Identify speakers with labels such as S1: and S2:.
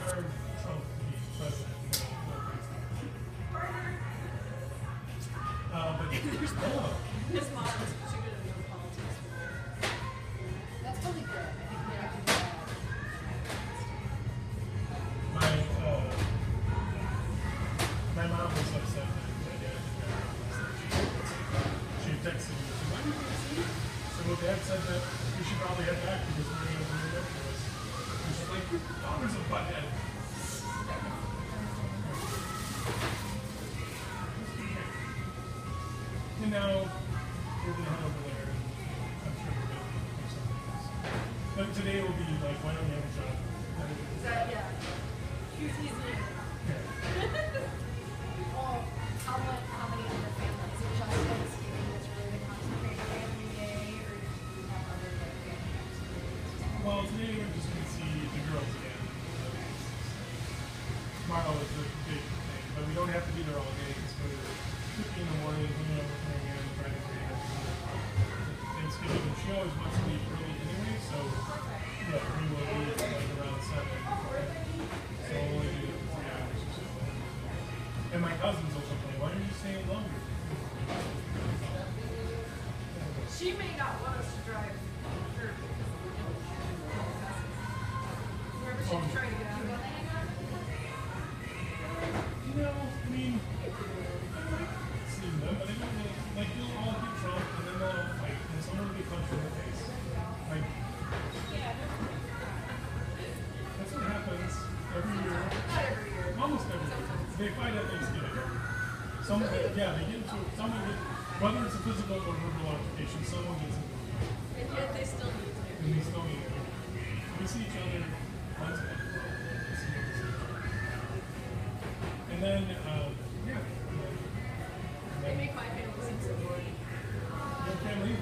S1: texted me. She said, "Why did you see?" So Dad said that we should probably head back because And now we're gonna head over there. and I'm sure we're gonna do something else. But today will be like, why don't we have a job?
S2: Is that, yeah. He's easy.
S1: Yeah.
S3: Well, how much, how many other families? Is just Thanksgiving that's really concentrated family day, or do you have other like family activities?
S1: Well, today we're just gonna see the girls again. Tomorrow is the big thing, but we don't have to be there all day because we're my cousins will complain, why are you staying longer? They fight at Thanksgiving. Some, yeah, they get into, someone get, whether it's a physical or verbal altercation, someone gets into it.
S2: And yet they still need to.
S1: And we still meet. We see each other once a month. We see each other. And then, um, yeah. And then, and
S2: They make my family seem so boring.
S1: your family,